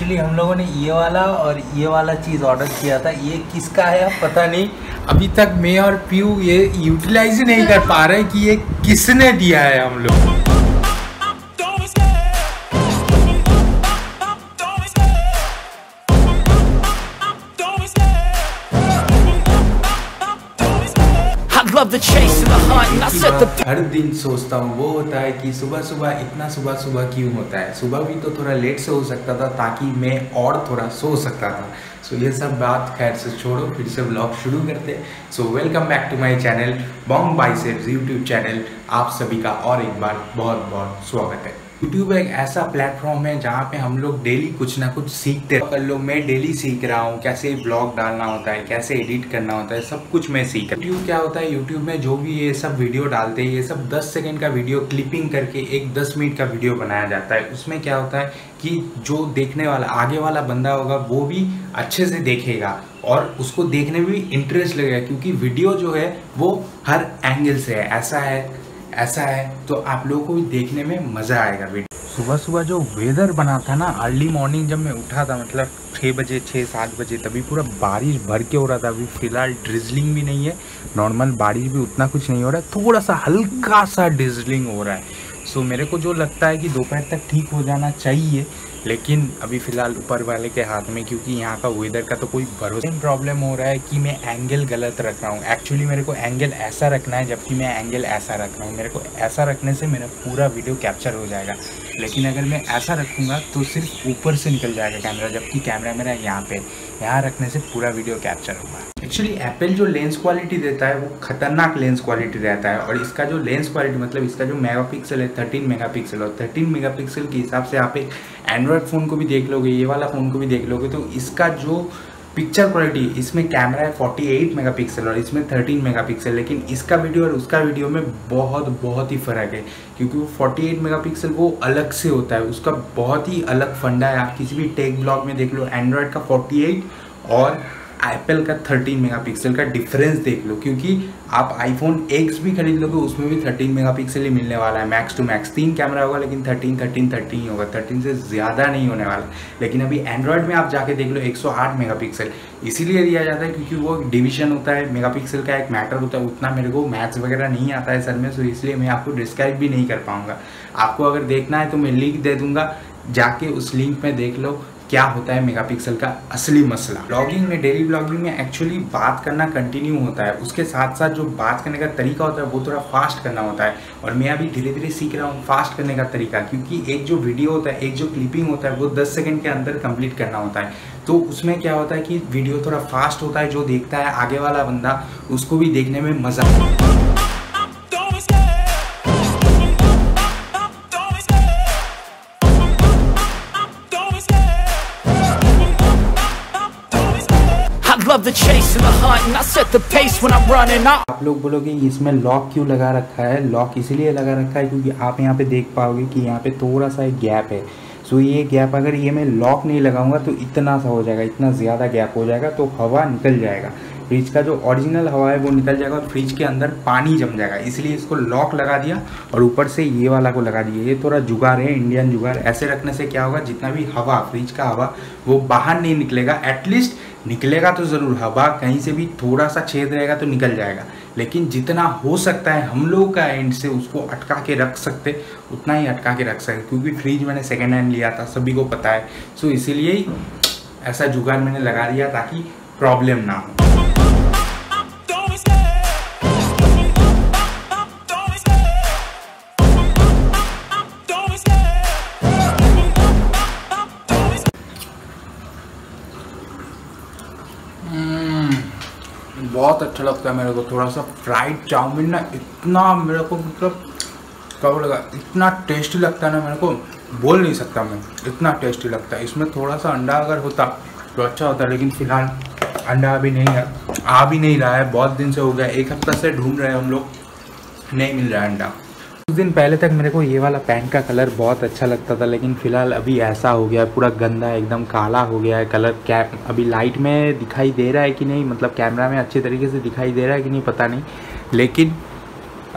Actually हम लोगों ने ये वाला और ये वाला चीज़ ऑर्डर किया था। ये किसका है अब पता नहीं। अभी तक मैं और पीयू ये यूटिलाइज ही नहीं कर पा रहे कि ये किसने दिया है हम लोग हर दिन सोचता हूँ, वो होता है कि सुबह सुबह इतना सुबह सुबह क्यों होता है? सुबह भी तो थोड़ा लेट से हो सकता था, ताकि मैं और थोड़ा सो सकता था। सो ये सब बात खैर से छोड़ो, फिर से ब्लॉग शुरू करते so welcome back to my channel bomb biceps YouTube channel आप सभी का और एक बार बहुत बहुत स्वागत है। यूट्यूब एक ऐसा प्लेटफॉर्म है जहाँ पे हम लोग डेली कुछ ना कुछ सीखते हैं। कर लो, मैं डेली सीख रहा हूँ, कैसे ब्लॉग डालना होता है, कैसे एडिट करना होता है, सब कुछ मैं सीख रहा यूट्यूब क्या होता है? यूट्यूब में जो भी ये सब वीडियो डालते हैं, ये सब 10 सेकंड का वीडियो क्लिपिंग करके एक 10 मिनट का वीडियो बनाया जाता है। उसमें क्या होता है कि जो देखने वाला, आगे वाला बंदा होगा, वो भी अच्छे से देखेगा और उसको देखने में भी इंटरेस्ट लगेगा क्योंकि वीडियो जो है, वो हर एंगल से है। ऐसा है ऐसा है तो आप लोगों को भी देखने में मज़ा आएगा वीडियो। सुबह सुबह जो वेदर बना था ना अर्ली मॉर्निंग जब मैं उठा था मतलब छः बजे छः सात बजे, तभी पूरा बारिश भर के हो रहा था। अभी फ़िलहाल ड्रिजलिंग भी नहीं है नॉर्मल बारिश भी उतना कुछ नहीं हो रहा है थोड़ा सा हल्का सा ड्रिजलिंग हो रहा है। सो मेरे को जो लगता है कि दोपहर तक ठीक हो जाना चाहिए लेकिन अभी फ़िलहाल ऊपर वाले के हाथ में, क्योंकि यहाँ का वेदर का तो कोई भरोसा प्रॉब्लम हो रहा है कि मैं एंगल गलत रख रहा हूँ। एक्चुअली मेरे को एंगल ऐसा रखना है, जबकि मैं एंगल ऐसा रख रहा हूँ। मेरे को ऐसा रखने से मेरा पूरा वीडियो कैप्चर हो जाएगा। लेकिन अगर मैं ऐसा रखूँगा तो सिर्फ़ ऊपर से निकल जाएगा कैमरा जबकि कैमरा मेरा यहाँ पर यहाँ रखने से पूरा वीडियो कैप्चर होगा। एक्चुअली एप्पल जो लेंस क्वालिटी देता है, वो खतरनाक लेंस क्वालिटी रहता है। और इसका जो लेंस क्वालिटी मतलब इसका जो मेगापिक्सल है 13 मेगापिक्सल और 13 मेगापिक्सल के हिसाब से आप एक एंड्रॉयड फ़ोन को भी देख लोगे, ये वाला फ़ोन को भी देख लोगे तो इसका जो पिक्चर क्वालिटी इसमें कैमरा है 48 मेगापिक्सल और इसमें 13 मेगापिक्सल लेकिन इसका वीडियो और उसका वीडियो में बहुत बहुत ही फ़र्क है, क्योंकि वो 48 मेगापिक्सल वो अलग से होता है। उसका बहुत ही अलग फंडा है। आप किसी भी टेक ब्लॉग में देख लो एंड्रॉयड का 48 और एप्पल का 13 मेगापिक्सल का डिफरेंस देख लो, क्योंकि आप आईफोन एक्स भी खरीद लोगे, उसमें भी 13 मेगापिक्सल ही मिलने वाला है। मैक्स टू मैक्स तीन कैमरा होगा, लेकिन 13 13 13 ही होगा। 13 से ज़्यादा नहीं होने वाला। लेकिन अभी एंड्रॉयड में आप जाके देख लो 108 मेगापिक्सल इसीलिए दिया जाता है क्योंकि वो डिवीज़न होता है मेगापिक्सल का एक मैटर होता है, उतना मेरे को मैथ्स वगैरह नहीं आता है सर में सो इसलिए मैं आपको डिस्क्राइब भी नहीं कर पाऊँगा। आपको अगर देखना है तो मैं लिंक दे दूँगा। जाके उस लिंक में देख लो। क्या होता है मेगापिक्सल का असली मसला? ब्लॉगिंग में डेली ब्लॉगिंग में एक्चुअली बात करना कंटिन्यू होता है। उसके साथ साथ जो बात करने का तरीका होता है, वो थोड़ा फास्ट करना होता है। और मैं अभी धीरे धीरे सीख रहा हूँ फास्ट करने का तरीका, क्योंकि एक जो वीडियो होता है, एक जो क्लिपिंग होता है, वो दस सेकेंड के अंदर कंप्लीट करना होता है। तो उसमें क्या होता है कि वीडियो थोड़ा फास्ट होता है, जो देखता है आगे वाला बंदा, उसको भी देखने में मज़ा आता है। आप लोग बोलोगे, इसमें लॉक क्यों लगा रखा है? लॉक इसीलिए लगा रखा है क्योंकि आप यहाँ पे देख पाओगे कि यहाँ पे थोड़ा सा एक गैप है। सो ये गैप अगर ये मैं लॉक नहीं लगाऊँगा तो इतना सा हो जाएगा, इतना ज़्यादा गैप हो जाएगा तो हवा निकल जाएगा। फ्रिज का जो ओरिजिनल हवा है, वो निकल जाएगा और फ्रिज के अंदर पानी जम जाएगा। इसलिए इसको लॉक लगा दिया और ऊपर से ये वाला को लगा दिया। ये थोड़ा जुगाड़ है इंडियन जुगाड़। ऐसे रखने से क्या होगा, जितना भी हवा फ्रिज का हवा, वो बाहर नहीं निकलेगा। एटलीस्ट निकलेगा तो ज़रूर, हवा कहीं से भी थोड़ा सा छेद रहेगा तो निकल जाएगा। लेकिन जितना हो सकता है, हम लोग का एंड से उसको अटका के रख सकते, उतना ही अटका के रख सकते, क्योंकि फ्रिज मैंने सेकेंड हैंड लिया था, सभी को पता है। सो इसीलिए ऐसा जुगाड़ मैंने लगा दिया ताकि प्रॉब्लम ना हो। बहुत अच्छा लगता है मेरे को। थोड़ा सा फ्राइड चाउमीन ना इतना मेरे को मतलब क्या बोलेगा, इतना टेस्टी लगता है ना मेरे को, बोल नहीं सकता मैं। इतना टेस्टी लगता है। इसमें थोड़ा सा अंडा अगर होता तो अच्छा होता, लेकिन फ़िलहाल अंडा अभी नहीं है। आ भी नहीं रहा है, बहुत दिन से हो गया। एक हफ़्ता से ढूंढ रहे हैं हम लोग, नहीं मिल रहा है अंडा। कुछ दिन पहले तक मेरे को ये वाला पैंट का कलर बहुत अच्छा लगता था, लेकिन फ़िलहाल अभी ऐसा हो गया है पूरा गंदा, एकदम काला हो गया है कलर। कैप अभी लाइट में दिखाई दे रहा है कि नहीं मतलब कैमरा में अच्छे तरीके से दिखाई दे रहा है कि नहीं, पता नहीं। लेकिन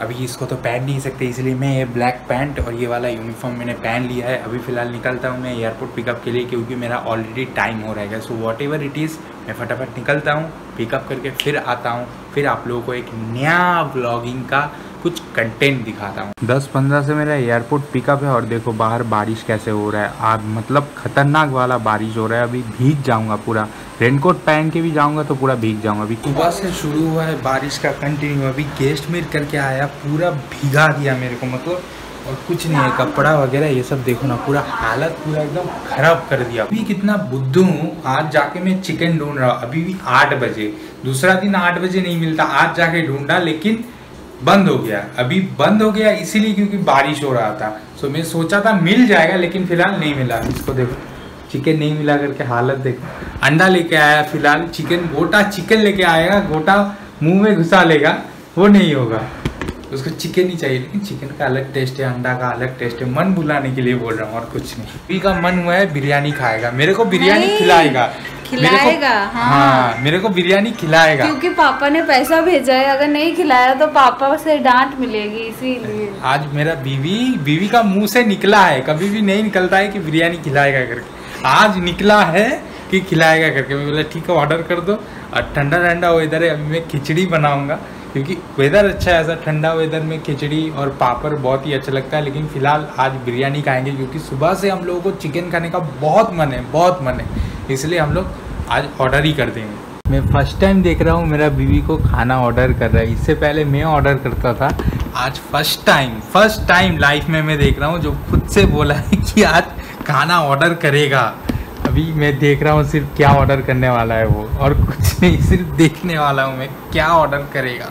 अभी इसको तो पहन नहीं सकते, इसलिए मैं ये ब्लैक पैंट और ये वाला यूनिफॉर्म मैंने पहन लिया है। अभी फ़िलहाल निकलता हूँ मैं एयरपोर्ट पिकअप के लिए, क्योंकि मेरा ऑलरेडी टाइम हो रहेगा so whatever it is मैं फटाफट निकलता हूँ पिकअप करके फिर आता हूँ। फिर आप लोगों को एक नया ब्लॉगिंग का कुछ कंटेंट दिखाता हूँ। दस पंद्रह से मेरा एयरपोर्ट पिकअप है और देखो बाहर बारिश कैसे हो रहा है। आज मतलब खतरनाक वाला बारिश हो रहा है। अभी भीग जाऊँगा पूरा। रेनकोट पहन के भी जाऊँगा तो पूरा भीग जाऊँगा। अभी सुबह से शुरू हुआ है बारिश का कंटिन्यू अभी गेस्ट मेर करके आया, पूरा भीगा दिया मेरे को मतलब और कुछ नहीं है। कपड़ा वगैरह ये सब देखो ना, पूरा हालत पूरा एकदम खराब कर दिया। अभी कितना बुद्धू हूँ। आज जाके मैं चिकन ढूंढ रहा हूँ। अभी भी आठ बजे। दूसरा दिन आठ बजे नहीं मिलता। आज जाके ढूंढा, लेकिन बंद हो गया। अभी बंद हो गया इसीलिए क्योंकि बारिश हो रहा था। सो मैं सोचा था मिल जाएगा लेकिन फ़िलहाल नहीं मिला। इसको देखो चिकन नहीं मिला करके हालत देखो। अंडा लेके आया फ़िलहाल चिकन गोटा चिकन लेके आएगा गोटा मुँह में घुसा लेगा वो नहीं होगा। उसको चिकन ही चाहिए लेकिन चिकन का अलग टेस्ट है अंडा का अलग टेस्ट है। मन बुलाने के लिए बोल रहा हूँ और कुछ नहीं। अभी का मन हुआ है बिरयानी खाएगा। मेरे को बिरयानी खिलाएगा। खिलाएगा, मेरे को, हाँ। हाँ मेरे को बिरयानी खिलाएगा। क्योंकि पापा ने पैसा भेजा है अगर नहीं खिलाया तो पापा से डांट मिलेगी इसीलिए। आज मेरा बीवी बीवी का मुँह से निकला है कभी भी नहीं निकलता है कि बिरयानी खिलाएगा करके। आज निकला है कि खिलाएगा करके। मैं बोला ठीक है ऑर्डर कर दो। और ठंडा ठंडा वेदर है अभी मैं खिचड़ी बनाऊँगा। क्योंकि वेदर अच्छा है ऐसा ठंडा वेदर में खिचड़ी और पापड़ बहुत ही अच्छा लगता है। लेकिन फ़िलहाल आज बिरयानी खाएँगे क्योंकि सुबह से हम लोगों को चिकन खाने का बहुत मन है बहुत मन है। इसलिए हम लोग आज ऑर्डर ही कर देंगे। मैं फ़र्स्ट टाइम देख रहा हूँ मेरा बीवी को खाना ऑर्डर कर रहा है। इससे पहले मैं ऑर्डर करता था। आज first time first time life में मैं देख रहा हूँ जो खुद से बोला है कि आज खाना ऑर्डर करेगा। अभी मैं देख रहा हूँ सिर्फ़ क्या ऑर्डर करने वाला है वो। और कुछ नहीं सिर्फ़ देखने वाला हूँ मैं क्या ऑर्डर करेगा।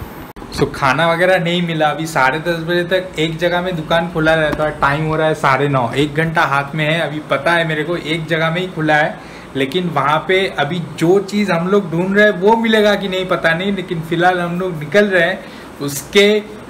सो so, खाना वगैरह नहीं मिला। अभी साढ़े दस बजे तक एक जगह में दुकान खुला रहता है। टाइम हो रहा है साढ़े नौ। एक घंटा हाथ में है। अभी पता है मेरे को एक जगह में ही खुला है। लेकिन वहाँ पे अभी जो चीज़ हम लोग ढूंढ रहे हैं, वो मिलेगा कि नहीं पता नहीं, लेकिन फ़िलहाल हम लोग निकल रहे हैं। उसके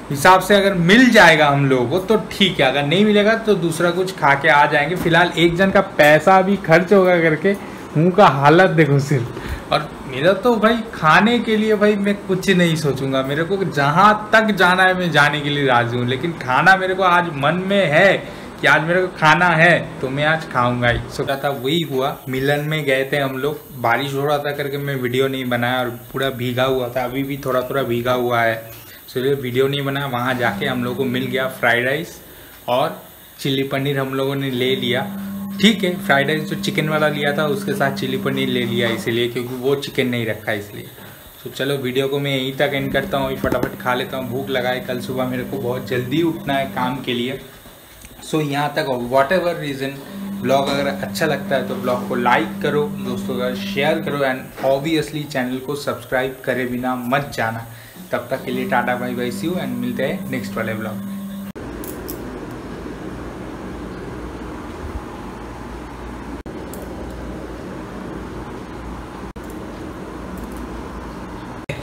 हिसाब से अगर मिल जाएगा हम लोगों को तो ठीक है। अगर नहीं मिलेगा तो दूसरा कुछ खा के आ जाएँगे। फ़िलहाल एक जन का पैसा भी खर्च होगा करके, मुँह का हालत देखो सिर्फ़। और मेरा तो भाई खाने के लिए भाई मैं कुछ नहीं सोचूँगा। मेरे को जहाँ तक जाना है, मैं जाने के लिए राज़ी हूँ। लेकिन खाना मेरे को आज मन में है। कि आज मेरे को खाना है तो मैं आज खाऊँगा ही। सोचा था वही हुआ। मिलन में गए थे हम लोग। बारिश हो रहा था करके मैं वीडियो नहीं बनाया और पूरा भीगा हुआ था। अभी भी थोड़ा थोड़ा भीगा हुआ है। इसलिए वीडियो नहीं बनाया, वहाँ जाके हम लोग को मिल गया फ्राइड राइस और चिल्ली पनीर हम लोगों ने ले लिया। ठीक है, फ्राइड राइस जो चिकन वाला लिया था, उसके साथ चिल्ली पनीर ले लिया इसीलिए, क्योंकि वो चिकन नहीं रखा इसलिए। तो चलो, वीडियो को मैं यहीं तक एंड करता हूँ। फटाफट खा लेता हूँ। भूख लगाए कल सुबह मेरे को बहुत जल्दी उठना है काम के लिए। सो so, यहाँ तक वॉट एवर रीज़न ब्लॉग अगर अच्छा लगता है तो ब्लॉग को लाइक करो दोस्तों का शेयर करो एंड ऑब्वियसली चैनल को सब्सक्राइब करे बिना मत जाना। तब तक के लिए tata bye bye see you and मिलते हैं नेक्स्ट वाले ब्लॉग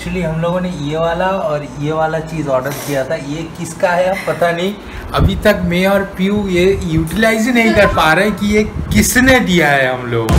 एक्चुअली हम लोगों ने ये वाला और ये वाला चीज़ ऑर्डर किया था। ये किसका है अब पता नहीं। अभी तक मैं और पीयू ये यूटिलाइज ही नहीं कर पा रहे कि ये किसने दिया है हम लोगों